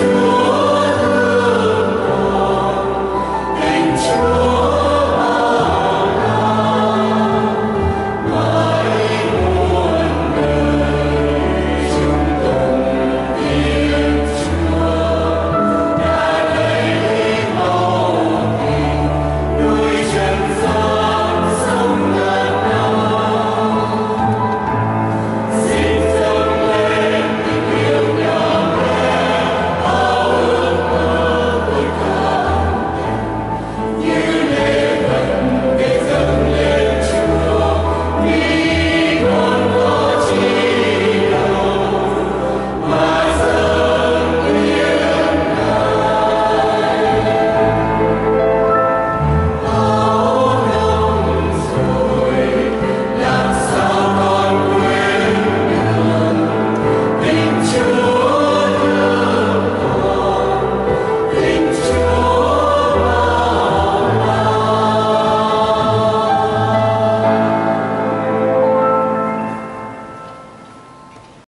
true.